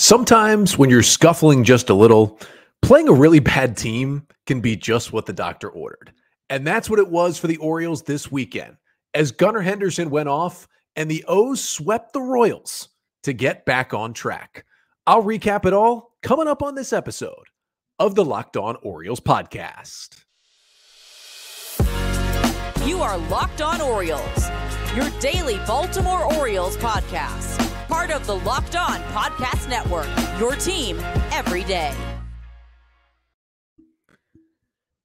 Sometimes when you're scuffling just a little, playing a really bad team can be just what the doctor ordered. And that's what it was for the Orioles this weekend as Gunnar Henderson went off and the O's swept the Royals to get back on track. I'll recap it all coming up on this episode of the Locked On Orioles podcast. You are Locked On Orioles, your daily Baltimore Orioles podcast part of the Locked On Podcast Network. Your team every day.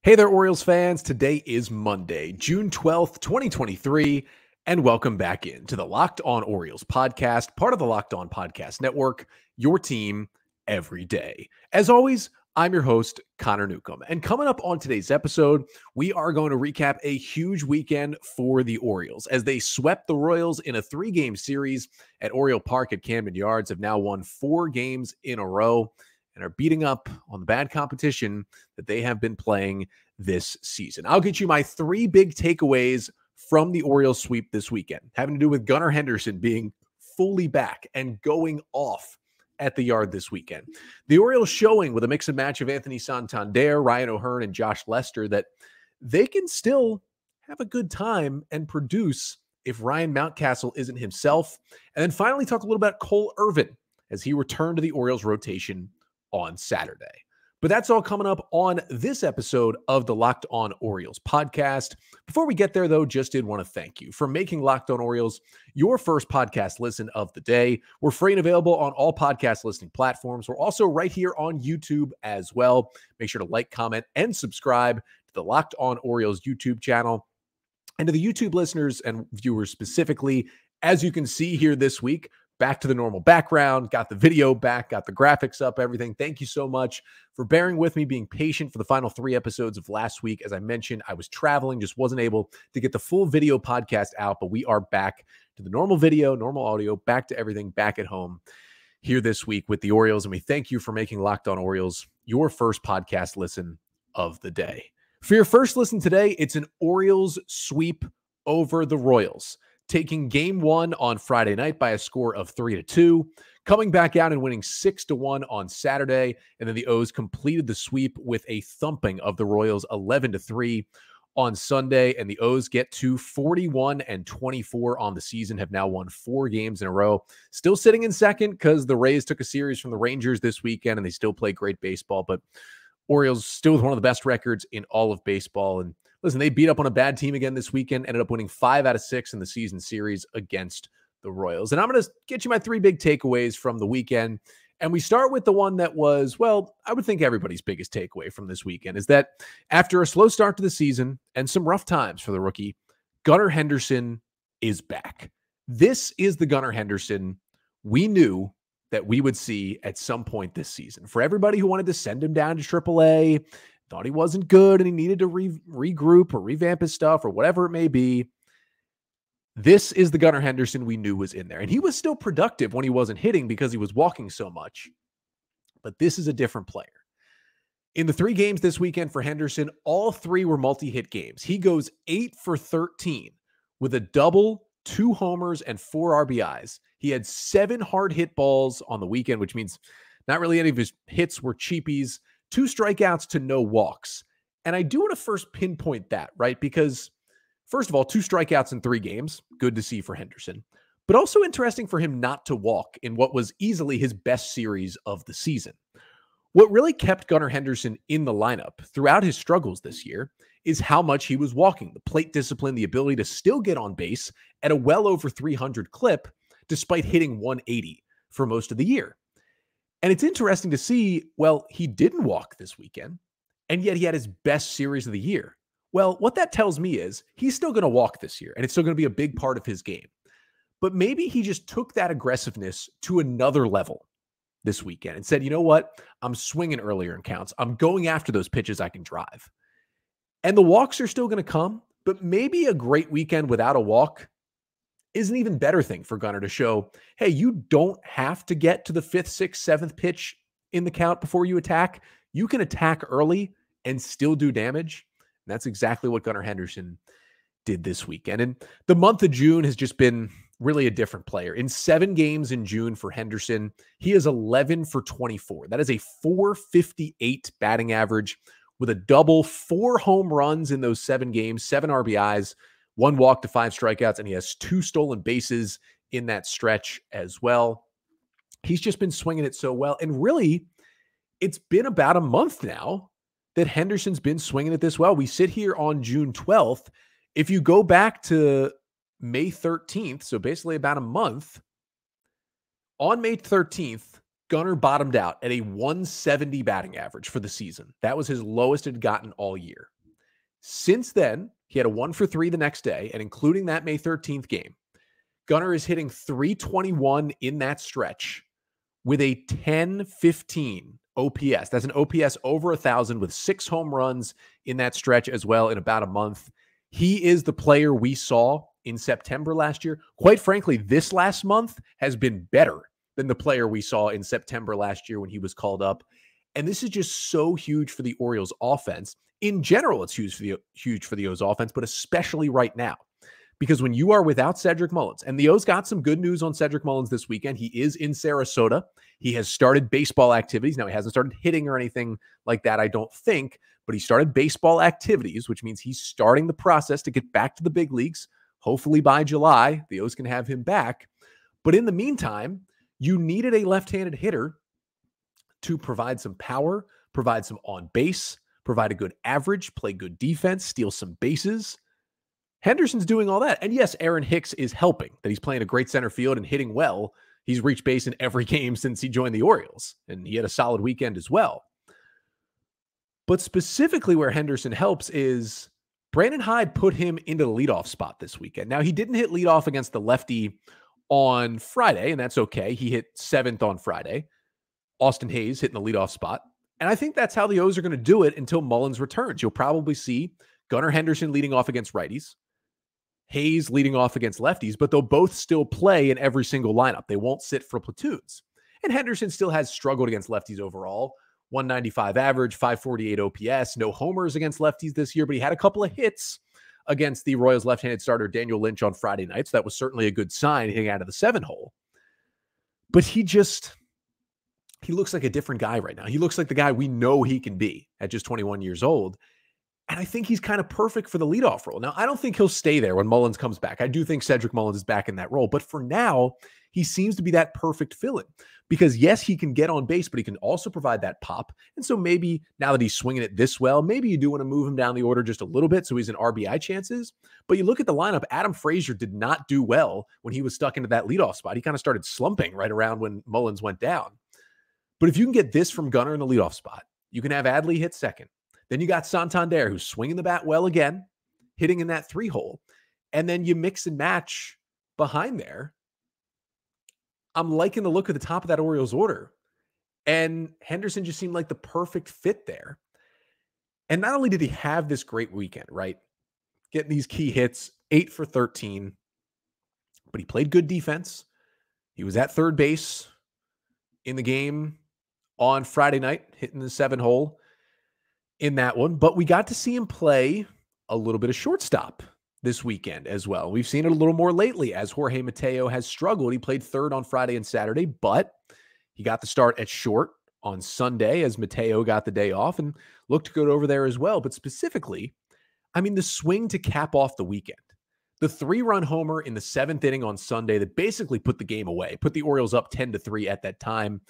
Hey there, Orioles fans. Today is Monday, June 12th, 2023, and welcome back in to the Locked On Orioles podcast, part of the Locked On Podcast Network. Your team every day. As always, I'm your host, Connor Newcomb. And coming up on today's episode, we are going to recap a huge weekend for the Orioles as they swept the Royals in a three game series at Oriole Park at Camden Yards, have now won four games in a row and are beating up on the bad competition that they have been playing this season. I'll get you my three big takeaways from the Orioles sweep this weekend, having to do with Gunnar Henderson being fully back and going off at the yard this weekend. The Orioles showing with a mix and match of Anthony Santander, Ryan O'Hearn, and Josh Lester that they can still have a good time and produce if Ryan Mountcastle isn't himself. And then finally talk a little about Cole Irvin as he returned to the Orioles rotation on Saturday. But that's all coming up on this episode of the Locked On Orioles podcast. Before we get there, though, just did want to thank you for making Locked On Orioles your first podcast listen of the day. We're free and available on all podcast listening platforms. We're also right here on YouTube as well. Make sure to like, comment, and subscribe to the Locked On Orioles YouTube channel. And to the YouTube listeners and viewers specifically, as you can see here this week, back to the normal background, got the video back, got the graphics up, everything. Thank you so much for bearing with me, being patient for the final three episodes of last week. As I mentioned, I was traveling, just wasn't able to get the full video podcast out, but we are back to the normal video, normal audio, back to everything, back at home here this week with the Orioles. And we thank you for making Locked On Orioles your first podcast listen of the day. For your first listen today, it's an Orioles sweep over the Royals taking game one on Friday night by a score of three to two, coming back out and winning six to one on Saturday. And then the O's completed the sweep with a thumping of the Royals 11 to three on Sunday. And the O's get to 41 and 24 on the season, have now won four games in a row. Still sitting in second because the Rays took a series from the Rangers this weekend and they still play great baseball. But Orioles still with one of the best records in all of baseball. And listen, they beat up on a bad team again this weekend, ended up winning five out of six in the season series against the Royals. And I'm going to get you my three big takeaways from the weekend. And we start with the one that was, well, I would think everybody's biggest takeaway from this weekend is that after a slow start to the season and some rough times for the rookie, Gunnar Henderson is back. This is the Gunnar Henderson we knew that we would see at some point this season. For everybody who wanted to send him down to AAA, thought he wasn't good and he needed to re- regroup or revamp his stuff or whatever it may be. This is the Gunnar Henderson we knew was in there. And he was still productive when he wasn't hitting because he was walking so much. But this is a different player. In the three games this weekend for Henderson, all three were multi hit games. He goes eight for 13 with a double, two homers, and four RBIs. He had seven hard hit balls on the weekend, which means not really any of his hits were cheapies two strikeouts to no walks. And I do want to first pinpoint that, right? Because, first of all, two strikeouts in three games, good to see for Henderson, but also interesting for him not to walk in what was easily his best series of the season. What really kept Gunnar Henderson in the lineup throughout his struggles this year is how much he was walking, the plate discipline, the ability to still get on base at a well over 300 clip, despite hitting 180 for most of the year. And it's interesting to see, well, he didn't walk this weekend, and yet he had his best series of the year. Well, what that tells me is he's still going to walk this year, and it's still going to be a big part of his game. But maybe he just took that aggressiveness to another level this weekend and said, you know what? I'm swinging earlier in counts. I'm going after those pitches I can drive. And the walks are still going to come, but maybe a great weekend without a walk is an even better thing for Gunnar to show, hey, you don't have to get to the fifth, sixth, seventh pitch in the count before you attack. You can attack early and still do damage. And that's exactly what Gunnar Henderson did this weekend. And the month of June has just been really a different player. In seven games in June for Henderson, he is 11 for 24. That is a 458 batting average with a double, four home runs in those seven games, seven RBIs, one walk to five strikeouts, and he has two stolen bases in that stretch as well. He's just been swinging it so well. And really, it's been about a month now that Henderson's been swinging it this well. We sit here on June 12th. If you go back to May 13th, so basically about a month, on May 13th, Gunnar bottomed out at a 170 batting average for the season. That was his lowest it had gotten all year. Since then, he had a one for three the next day, and including that May 13th game, Gunnar is hitting 321 in that stretch with a 10 15 OPS. That's an OPS over a thousand with six home runs in that stretch as well in about a month. He is the player we saw in September last year. Quite frankly, this last month has been better than the player we saw in September last year when he was called up. And this is just so huge for the Orioles offense. In general, it's huge for the huge for the O's offense, but especially right now. Because when you are without Cedric Mullins, and the O's got some good news on Cedric Mullins this weekend. He is in Sarasota. He has started baseball activities. Now, he hasn't started hitting or anything like that, I don't think, but he started baseball activities, which means he's starting the process to get back to the big leagues. Hopefully by July, the O's can have him back. But in the meantime, you needed a left handed hitter to provide some power, provide some on base, provide a good average, play good defense, steal some bases. Henderson's doing all that. And yes, Aaron Hicks is helping, that he's playing a great center field and hitting well. He's reached base in every game since he joined the Orioles, and he had a solid weekend as well. But specifically, where Henderson helps is Brandon Hyde put him into the leadoff spot this weekend. Now, he didn't hit leadoff against the lefty on Friday, and that's okay. He hit seventh on Friday. Austin Hays hitting the leadoff spot. And I think that's how the O's are going to do it until Mullins returns. You'll probably see Gunnar Henderson leading off against righties, Hayes leading off against lefties, but they'll both still play in every single lineup. They won't sit for platoons. And Henderson still has struggled against lefties overall. 195 average, 548 OPS, no homers against lefties this year, but he had a couple of hits against the Royals left handed starter Daniel Lynch on Friday night. So that was certainly a good sign hitting out of the seven hole. But he just, he looks like a different guy right now. He looks like the guy we know he can be at just 21 years old. And I think he's kind of perfect for the leadoff role. Now, I don't think he'll stay there when Mullins comes back. I do think Cedric Mullins is back in that role. But for now, he seems to be that perfect fill in because, yes, he can get on base, but he can also provide that pop. And so maybe now that he's swinging it this well, maybe you do want to move him down the order just a little bit so he's in RBI chances. But you look at the lineup, Adam Frazier did not do well when he was stuck into that leadoff spot. He kind of started slumping right around when Mullins went down. But if you can get this from Gunnar in the leadoff spot, you can have Adley hit second. Then you got Santander, who's swinging the bat well again, hitting in that three hole. And then you mix and match behind there. I'm liking the look of the top of that Orioles order. And Henderson just seemed like the perfect fit there. And not only did he have this great weekend, right? Getting these key hits, eight for 13, but he played good defense. He was at third base in the game on Friday night, hitting the seven hole in that one, but we got to see him play a little bit of shortstop this weekend as well. We've seen it a little more lately as Jorge Mateo has struggled. He played third on Friday and Saturday, but he got the start at short on Sunday as Mateo got the day off and looked good over there as well. But specifically, I mean, the swing to cap off the weekend, the three run homer in the seventh inning on Sunday that basically put the game away, put the Orioles up 10 to 3 at that time.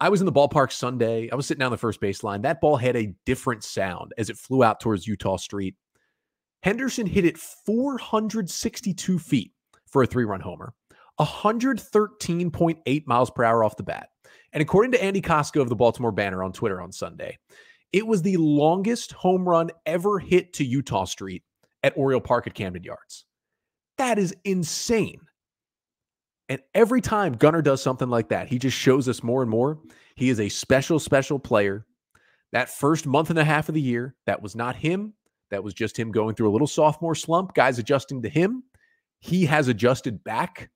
I was in the ballpark Sunday. I was sitting down the first baseline. That ball had a different sound as it flew out towards Eutaw Street. Henderson hit it 462 feet for a three run homer, 113.8 miles per hour off the bat. And according to Andy Kostka of the Baltimore Banner on Twitter on Sunday, it was the longest home run ever hit to Eutaw Street at Oriole Park at Camden Yards. That is insane. And every time Gunnar does something like that, he just shows us more and more he is a special, special player. That first month and a half of the year, that was not him. That was just him going through a little sophomore slump, guys adjusting to him. He has adjusted back.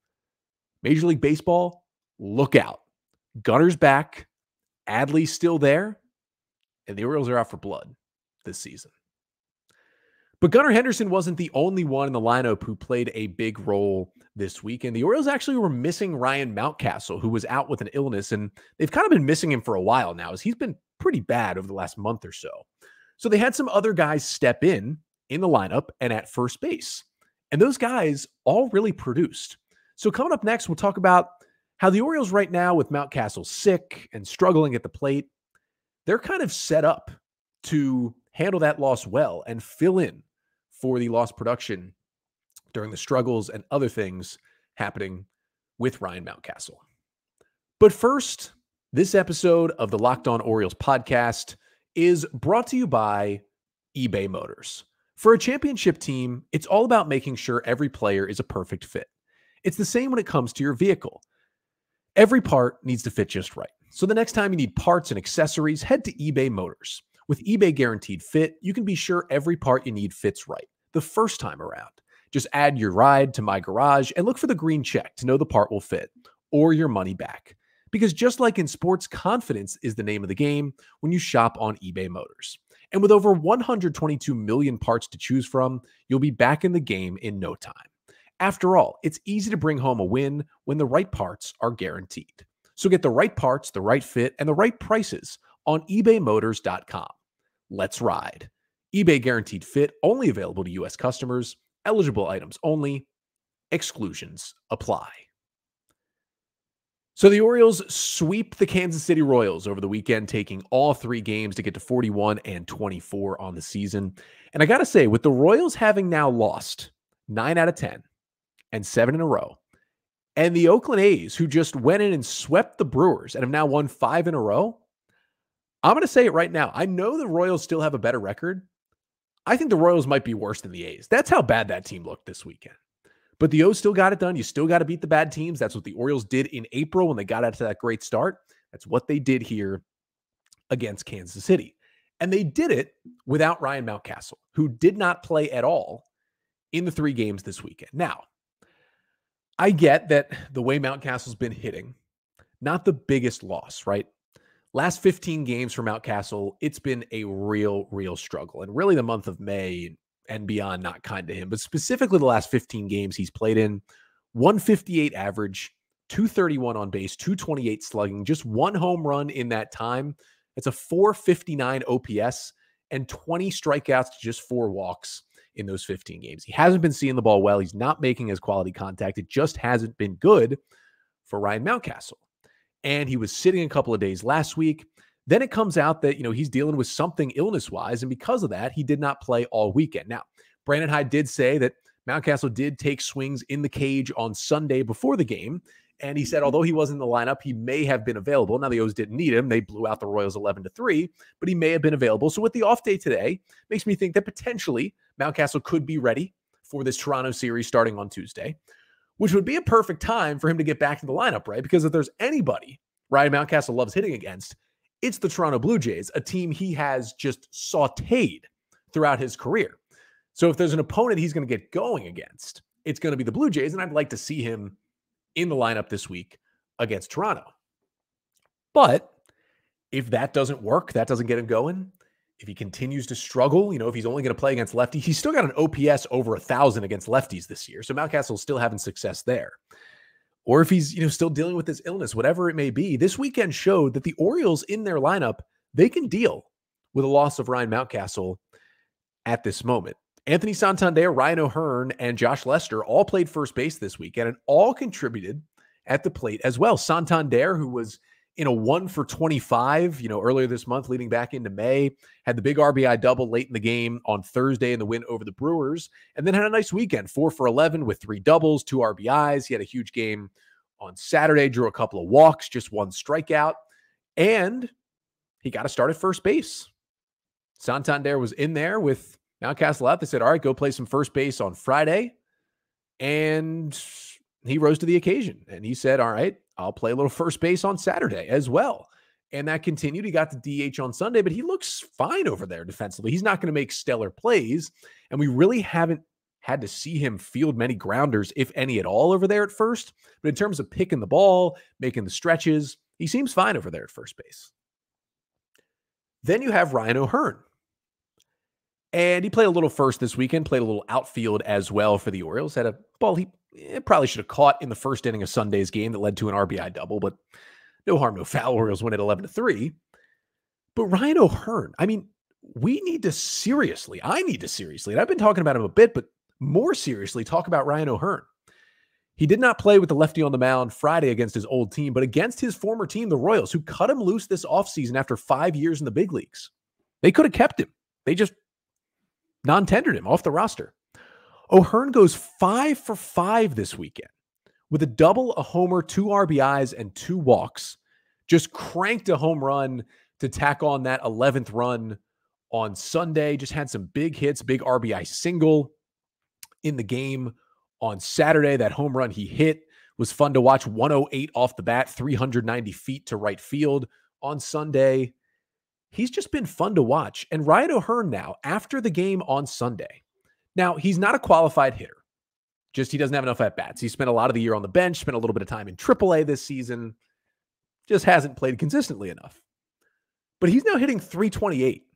Major League Baseball, look out. Gunnar's back. Adley's still there. And the Orioles are out for blood this season. But Gunnar Henderson wasn't the only one in the lineup who played a big role this week. And the Orioles actually were missing Ryan Mountcastle, who was out with an illness. And they've kind of been missing him for a while now, as he's been pretty bad over the last month or so. So they had some other guys step in in the lineup and at first base. And those guys all really produced. So coming up next, we'll talk about how the Orioles right now with Mountcastle sick and struggling at the plate, they're kind of set up to handle that loss well and fill in for the lost production during the struggles and other things happening with Ryan Mountcastle. But first, this episode of the Locked On Orioles podcast is brought to you by eBay Motors. For a championship team, it's all about making sure every player is a perfect fit. It's the same when it comes to your vehicle. Every part needs to fit just right. So the next time you need parts and accessories, head to eBay Motors. With eBay Guaranteed Fit, you can be sure every part you need fits right the first time around. Just add your ride to my garage and look for the green check to know the part will fit or your money back. Because just like in sports, confidence is the name of the game when you shop on eBay Motors. And with over 122 million parts to choose from, you'll be back in the game in no time. After all, it's easy to bring home a win when the right parts are guaranteed. So get the right parts, the right fit, and the right prices on ebaymotors.com. Let's ride. eBay guaranteed fit only available to U.S. customers, eligible items only, exclusions apply. So the Orioles sweep the Kansas City Royals over the weekend, taking all three games to get to 41 and 24 on the season. And I got to say, with the Royals having now lost nine out of 10 and seven in a row, and the Oakland A's, who just went in and swept the Brewers and have now won five in a row, I'm going to say it right now. I know the Royals still have a better record. I think the Royals might be worse than the A's. That's how bad that team looked this weekend. But the O's still got it done. You still got to beat the bad teams. That's what the Orioles did in April when they got out to that great start. That's what they did here against Kansas City. And they did it without Ryan Mountcastle, who did not play at all in the three games this weekend. Now, I get that the way Mountcastle's been hitting, not the biggest loss, right? Last 15 games for Mountcastle, it's been a real, real struggle. And really, the month of May and beyond not kind to him, but specifically the last 15 games he's played in 158 average, 231 on base, 228 slugging, just one home run in that time. It's a 459 OPS and 20 strikeouts to just four walks in those 15 games. He hasn't been seeing the ball well. He's not making his quality contact. It just hasn't been good for Ryan Mountcastle. And he was sitting a couple of days last week. Then it comes out that, you know, he's dealing with something illness wise. And because of that, he did not play all weekend. Now, Brandon Hyde did say that Mountcastle did take swings in the cage on Sunday before the game. And he said, mm-hmm. although he wasn't in the lineup, he may have been available. Now the O's didn't need him; they blew out the Royals eleven to three, but he may have been available. So with the off day today, makes me think that potentially Mountcastle could be ready for this Toronto series starting on Tuesday, which would be a perfect time for him to get back to the lineup, right? Because if there's anybody Ryan Mountcastle loves hitting against, it's the Toronto Blue Jays, a team he has just sauteed throughout his career. So if there's an opponent he's going to get going against, it's going to be the Blue Jays. And I'd like to see him in the lineup this week against Toronto. But if that doesn't work, that doesn't get him going. If he continues to struggle, you know, if he's only going to play against lefties, he's still got an OPS over a thousand against lefties this year. So Mountcastle's still having success there or if he's you know still dealing with this illness, whatever it may be. This weekend showed that the Orioles in their lineup they can deal with a loss of Ryan Mountcastle at this moment. Anthony Santander, Ryan O'Hearn, and Josh Lester all played first base this weekend and all contributed at the plate as well. Santander, who was in a one for 25, you know, earlier this month, leading back into May. Had the big RBI double late in the game on Thursday in the win over the Brewers, and then had a nice weekend, four for 11 with three doubles, two RBIs. He had a huge game on Saturday, drew a couple of walks, just one strikeout, and he got to start at first base. Santander was in there with Mountcastle out. They said, All right, go play some first base on Friday. And he rose to the occasion and he said, All right, I'll play a little first base on Saturday as well. And that continued. He got the DH on Sunday, but he looks fine over there defensively. He's not going to make stellar plays. And we really haven't had to see him field many grounders, if any at all, over there at first. But in terms of picking the ball, making the stretches, he seems fine over there at first base. Then you have Ryan O'Hearn. And he played a little first this weekend, played a little outfield as well for the Orioles. Had a ball he eh, probably should have caught in the first inning of Sunday's game that led to an RBI double, but no harm, no foul. Orioles win at 11 to 3. But Ryan O'Hearn, I mean, we need to seriously, I need to seriously, and I've been talking about him a bit, but more seriously, talk about Ryan O'Hearn. He did not play with the lefty on the mound Friday against his old team, but against his former team, the Royals, who cut him loose this offseason after five years in the big leagues. They could have kept him. They just non tendered him off the roster. O'Hearn goes five for five this weekend with a double, a homer, two RBIs, and two walks. Just cranked a home run to tack on that 11th run on Sunday. Just had some big hits, big RBI single in the game on Saturday. That home run he hit was fun to watch 108 off the bat, 390 feet to right field on Sunday. He's just been fun to watch. And Ryan O'Hearn now, after the game on Sunday, now he's not a qualified hitter. Just he doesn't have enough at bats. He spent a lot of the year on the bench, spent a little bit of time in AAA this season, just hasn't played consistently enough. But he's now hitting 328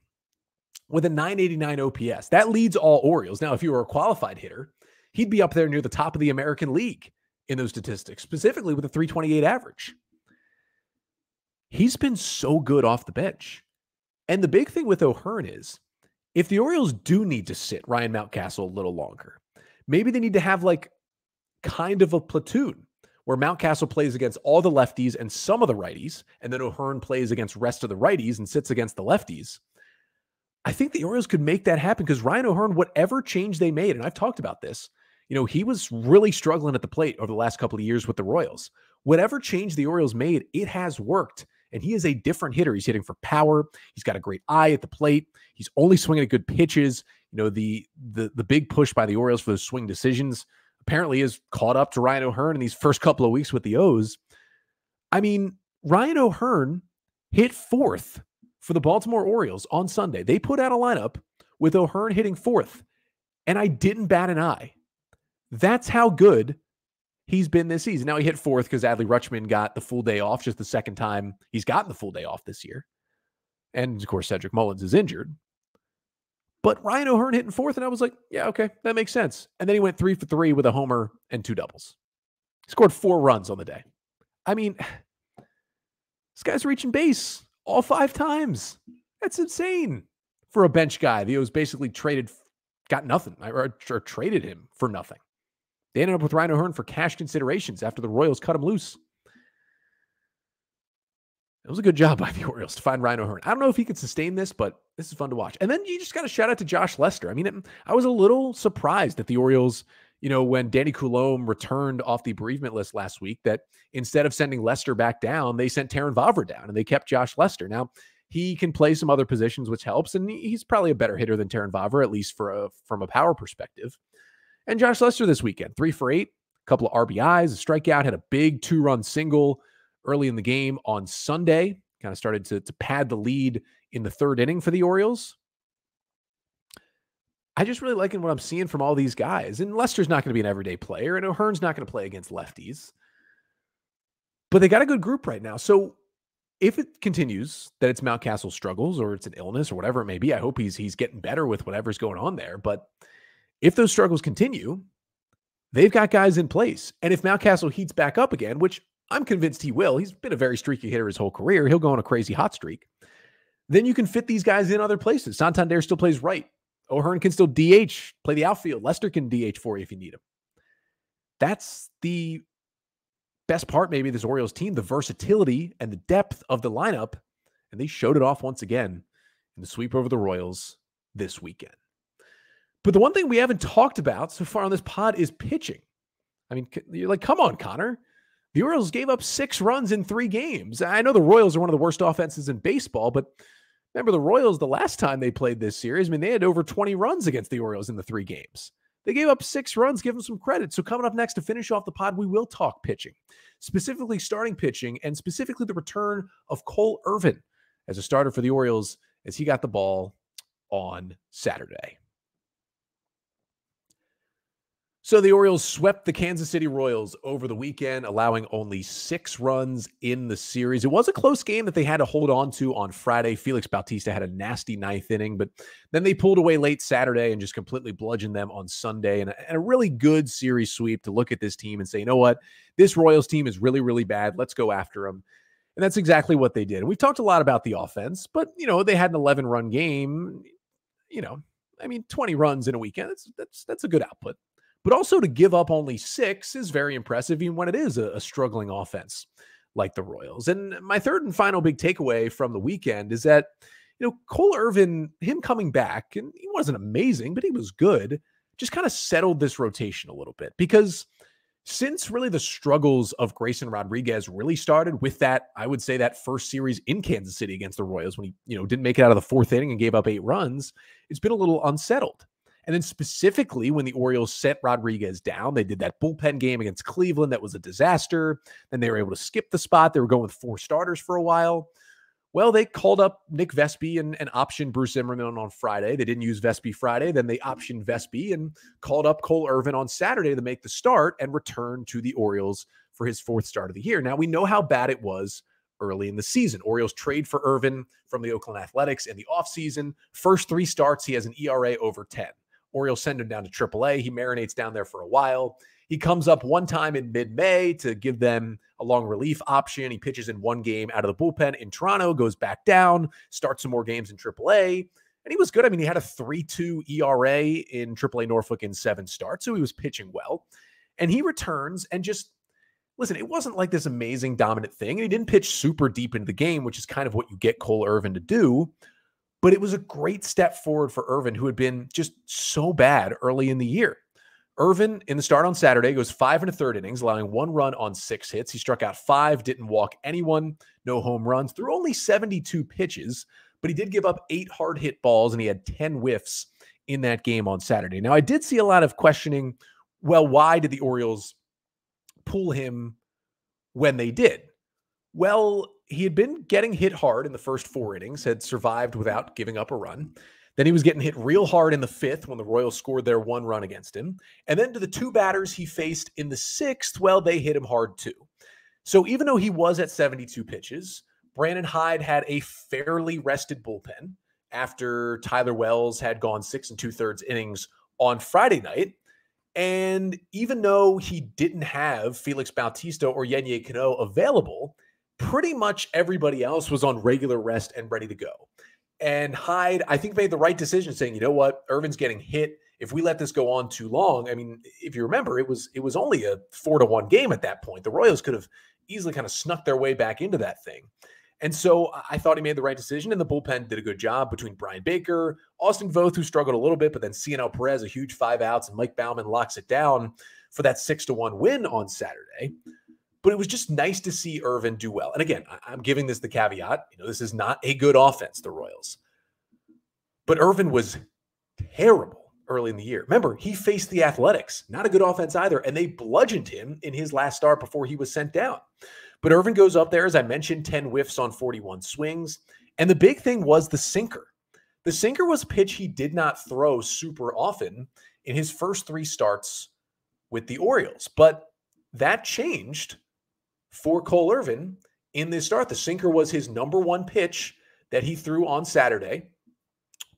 with a 989 OPS. That leads all Orioles. Now, if you were a qualified hitter, he'd be up there near the top of the American League in those statistics, specifically with a 328 average. He's been so good off the bench. And the big thing with O'Hearn is if the Orioles do need to sit Ryan Mountcastle a little longer, maybe they need to have like kind of a platoon where Mountcastle plays against all the lefties and some of the righties, and then O'Hearn plays against rest of the righties and sits against the lefties. I think the Orioles could make that happen because Ryan O'Hearn, whatever change they made, and I've talked about this, you know, he was really struggling at the plate over the last couple of years with the Royals. Whatever change the Orioles made, it has worked. And he is a different hitter. He's hitting for power. He's got a great eye at the plate. He's only swinging at good pitches. You know, the the the big push by the Orioles for those swing decisions apparently is caught up to Ryan O'Hearn in these first couple of weeks with the O's. I mean, Ryan O'Hearn hit fourth for the Baltimore Orioles on Sunday. They put out a lineup with O'Hearn hitting fourth, and I didn't bat an eye. That's how good he's been this season. Now he hit fourth because Adley Rutschman got the full day off, just the second time he's gotten the full day off this year. And of course, Cedric Mullins is injured. But Ryan O'Hearn hitting fourth, and I was like, yeah, okay, that makes sense. And then he went three for three with a homer and two doubles. He scored four runs on the day. I mean, this guy's reaching base all five times. That's insane for a bench guy. The O's basically traded, got nothing, or, or traded him for nothing. They ended up with Ryan O'Hearn for cash considerations after the Royals cut him loose. It was a good job by the Orioles to find Ryan O'Hearn. I don't know if he could sustain this, but this is fun to watch. And then you just got to shout out to Josh Lester. I mean, it, I was a little surprised that the Orioles, you know, when Danny Coulombe returned off the bereavement list last week, that instead of sending Lester back down, they sent Terrin Vavra down and they kept Josh Lester. Now, he can play some other positions, which helps, and he's probably a better hitter than Terrin Vavra, at least for a from a power perspective. And Josh Lester this weekend, three for eight, a couple of RBIs, a strikeout, had a big two run single early in the game on Sunday. Kind of started to, to pad the lead in the third inning for the Orioles. I just really liking what I'm seeing from all these guys. And Lester's not going to be an everyday player, and O'Hearn's not going to play against lefties. But they got a good group right now. So if it continues that it's Mountcastle struggles or it's an illness or whatever it may be, I hope he's he's getting better with whatever's going on there. But if those struggles continue, they've got guys in place. And if Mountcastle heats back up again, which I'm convinced he will, he's been a very streaky hitter his whole career. He'll go on a crazy hot streak. Then you can fit these guys in other places. Santander still plays right. O'Hearn can still DH, play the outfield. Lester can DH for you if you need him. That's the best part, maybe, this Orioles team the versatility and the depth of the lineup. And they showed it off once again in the sweep over the Royals this weekend. But the one thing we haven't talked about so far on this pod is pitching. I mean, you're like, come on, Connor. The Orioles gave up six runs in three games. I know the Royals are one of the worst offenses in baseball, but remember the Royals the last time they played this series? I mean, they had over 20 runs against the Orioles in the three games. They gave up six runs, give them some credit. So, coming up next to finish off the pod, we will talk pitching, specifically starting pitching, and specifically the return of Cole Irvin as a starter for the Orioles as he got the ball on Saturday. So the Orioles swept the Kansas City Royals over the weekend, allowing only six runs in the series. It was a close game that they had to hold on to on Friday. Felix Bautista had a nasty ninth inning, but then they pulled away late Saturday and just completely bludgeoned them on Sunday. And a, and a really good series sweep to look at this team and say, you know what? This Royals team is really, really bad. Let's go after them. And that's exactly what they did. We've talked a lot about the offense, but, you know, they had an 11 run game. You know, I mean, 20 runs in a weekend. That's that's that's a good output. But also to give up only six is very impressive, even when it is a, a struggling offense like the Royals. And my third and final big takeaway from the weekend is that, you know, Cole Irvin, him coming back, and he wasn't amazing, but he was good, just kind of settled this rotation a little bit because since really the struggles of Grayson Rodriguez really started with that, I would say that first series in Kansas City against the Royals when he, you know, didn't make it out of the fourth inning and gave up eight runs, it's been a little unsettled. And then specifically when the Orioles sent Rodriguez down, they did that bullpen game against Cleveland that was a disaster. Then they were able to skip the spot. They were going with four starters for a while. Well, they called up Nick Vespi and, and optioned Bruce Zimmermann on Friday. They didn't use Vespi Friday. Then they optioned Vespi and called up Cole Irvin on Saturday to make the start and return to the Orioles for his fourth start of the year. Now, we know how bad it was early in the season. Orioles trade for Irvin from the Oakland Athletics in the offseason. First three starts, he has an ERA over 10. Orioles send him down to AAA. He marinates down there for a while. He comes up one time in mid May to give them a long relief option. He pitches in one game out of the bullpen in Toronto, goes back down, starts some more games in AAA. And he was good. I mean, he had a 3 2 ERA in AAA Norfolk in seven starts. So he was pitching well. And he returns and just listen, it wasn't like this amazing dominant thing. And he didn't pitch super deep into the game, which is kind of what you get Cole Irvin to do. But it was a great step forward for Irvin, who had been just so bad early in the year. Irvin, in the start on Saturday, goes five and a third innings, allowing one run on six hits. He struck out five, didn't walk anyone, no home runs, threw only 72 pitches, but he did give up eight hard hit balls and he had 10 whiffs in that game on Saturday. Now, I did see a lot of questioning well, why did the Orioles pull him when they did? Well, he had been getting hit hard in the first four innings, had survived without giving up a run. Then he was getting hit real hard in the fifth when the Royals scored their one run against him. And then to the two batters he faced in the sixth, well, they hit him hard too. So even though he was at 72 pitches, Brandon Hyde had a fairly rested bullpen after Tyler Wells had gone six and two thirds innings on Friday night. And even though he didn't have Felix Bautista or Yennier Cano available, pretty much everybody else was on regular rest and ready to go. And Hyde, I think, made the right decision saying, you know what, Irvin's getting hit. If we let this go on too long, I mean, if you remember, it was it was only a four to one game at that point. The Royals could have easily kind of snuck their way back into that thing. And so I thought he made the right decision, and the bullpen did a good job between Bryan Baker, Austin Voth, who struggled a little bit, but then Cionel Perez, a huge five outs, and Mike Baumann locks it down for that six to one win on Saturday. But it was just nice to see Irvin do well. And again, I'm giving this the caveat. You know, this is not a good offense, the Royals. But Irvin was terrible early in the year. Remember, he faced the Athletics, not a good offense either, and they bludgeoned him in his last start before he was sent down. But Irvin goes up there, as I mentioned, 10 whiffs on 41 swings. And the big thing was the sinker. The sinker was a pitch he did not throw super often in his first three starts with the Orioles. But that changed for Cole Irvin in this start. The sinker was his number one pitch that he threw on Saturday.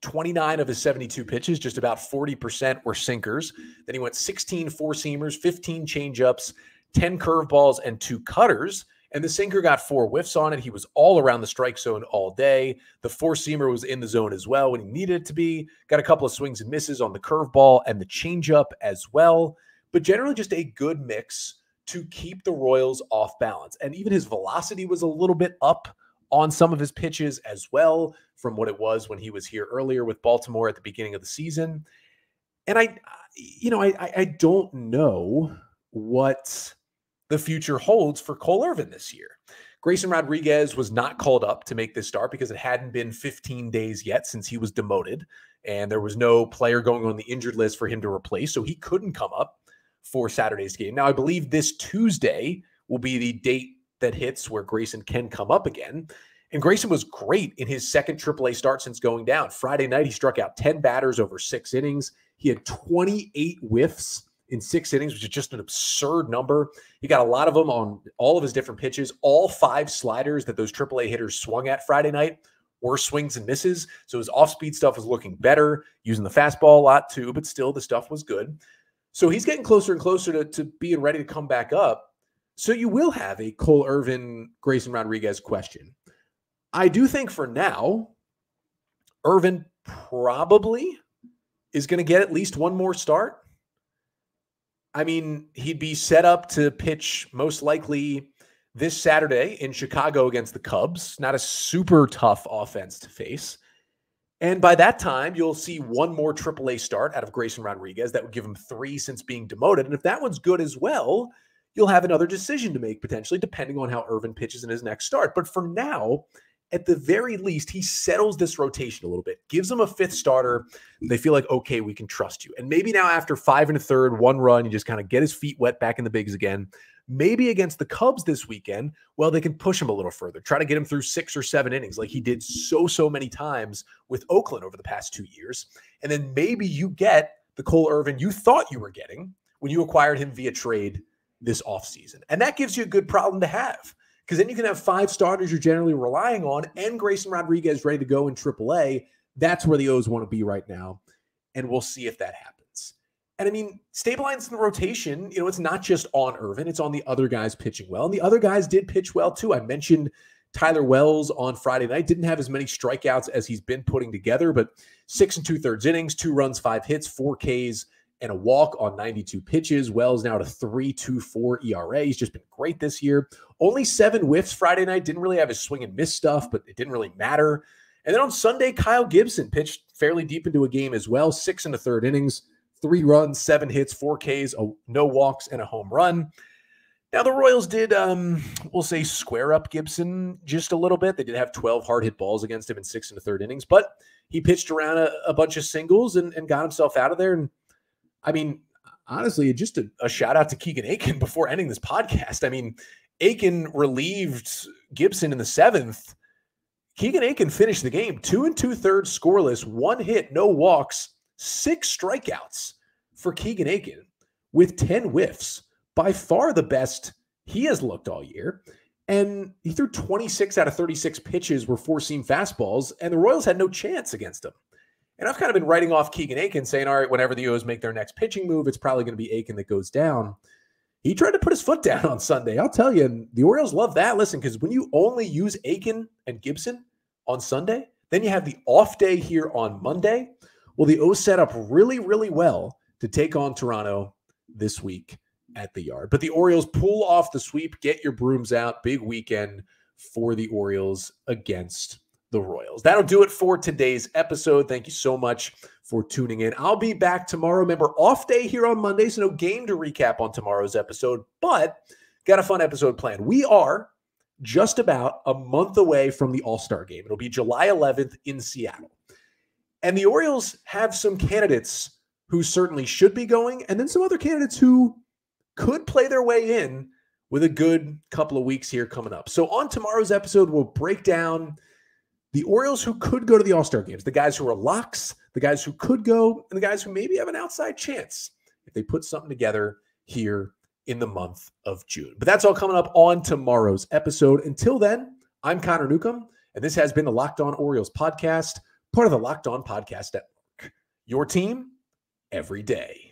29 of his 72 pitches, just about 40% were sinkers. Then he went 16 four seamers, 15 changeups, 10 curveballs, and two cutters. And the sinker got four whiffs on it. He was all around the strike zone all day. The four seamer was in the zone as well when he needed it to be. Got a couple of swings and misses on the curveball and the changeup as well. But generally, just a good mix to keep the Royals off balance. And even his velocity was a little bit up on some of his pitches as well from what it was when he was here earlier with Baltimore at the beginning of the season. And I, you know, I, I don't know what the future holds for Cole Irvin this year. Grayson Rodriguez was not called up to make this start because it hadn't been 15 days yet since he was demoted, and there was no player going on the injured list for him to replace, so he couldn't come up for Saturday's game. Now, I believe this Tuesday will be the date that hits where Grayson can come up again. And Grayson was great in his second AAA start since going down. Friday night, he struck out 10 batters over six innings. He had 28 whiffs in six innings, which is just an absurd number. He got a lot of them on all of his different pitches. All five sliders that those AAA hitters swung at Friday night were swings and misses. So his off speed stuff was looking better, using the fastball a lot too, but still the stuff was good. So he's getting closer and closer to, to being ready to come back up. So you will have a Cole Irvin, Grayson Rodriguez question. I do think for now, Irvin probably is going to get at least one more start. I mean, he'd be set up to pitch most likely this Saturday in Chicago against the Cubs. Not a super tough offense to face. And by that time, you'll see one more AAA start out of Grayson Rodriguez. That would give him three since being demoted. And if that one's good as well, you'll have another decision to make potentially, depending on how Irvin pitches in his next start. But for now, at the very least, he settles this rotation a little bit, gives them a fifth starter. They feel like, okay, we can trust you. And maybe now, after five and a third, one run, you just kind of get his feet wet back in the bigs again. Maybe against the Cubs this weekend, well, they can push him a little further, try to get him through six or seven innings like he did so, so many times with Oakland over the past two years. And then maybe you get the Cole Irvin you thought you were getting when you acquired him via trade this offseason. And that gives you a good problem to have because then you can have five starters you're generally relying on and Grayson Rodriguez ready to go in AAA. That's where the O's want to be right now. And we'll see if that happens. And I mean, stabilizing the rotation, you know, it's not just on Irvin, it's on the other guys pitching well. And the other guys did pitch well too. I mentioned Tyler Wells on Friday night didn't have as many strikeouts as he's been putting together, but six and two thirds innings, two runs, five hits, four Ks and a walk on 92 pitches. Wells now a 3.24 ERA. He's just been great this year. Only seven whiffs Friday night. Didn't really have his swing and miss stuff, but it didn't really matter. And then on Sunday, Kyle Gibson pitched fairly deep into a game as well. Six and a third innings, three runs, seven hits, four Ks, a, no walks, and a home run. Now the Royals did, um, we'll say, square up Gibson just a little bit. They did have 12 hard hit balls against him in six and a third innings, but he pitched around a, a bunch of singles and, and got himself out of there. And I mean, honestly, just a, a, shout out to Keegan Akin before ending this podcast. I mean, Akin relieved Gibson in the seventh. Keegan Akin finished the game two and two thirds scoreless, one hit, no walks, six strikeouts for Keegan Akin with 10 whiffs. By far the best he has looked all year. And he threw 26 out of 36 pitches were four seam fastballs, and the Royals had no chance against him. And I've kind of been writing off Keegan Akin, saying, all right, whenever the O's make their next pitching move, it's probably going to be Akin that goes down. He tried to put his foot down on Sunday. I'll tell you, and the Orioles love that. Listen, because when you only use Akin and Gibson on Sunday, then you have the off day here on Monday. Well, the O's set up really, really well to take on Toronto this week at the yard. But the Orioles pull off the sweep, get your brooms out. Big weekend for the Orioles against the Royals. That'll do it for today's episode. Thank you so much for tuning in. I'll be back tomorrow. Remember, off day here on Monday, so no game to recap on tomorrow's episode, but got a fun episode planned. We are just about a month away from the All Star game. It'll be July 11th in Seattle. And the Orioles have some candidates who certainly should be going, and then some other candidates who could play their way in with a good couple of weeks here coming up. So, on tomorrow's episode, we'll break down the Orioles who could go to the All Star games, the guys who are locks, the guys who could go, and the guys who maybe have an outside chance if they put something together here in the month of June. But that's all coming up on tomorrow's episode. Until then, I'm Connor Newcomb, and this has been the Locked On Orioles podcast, part of the Locked On Podcast Network. Your team every day.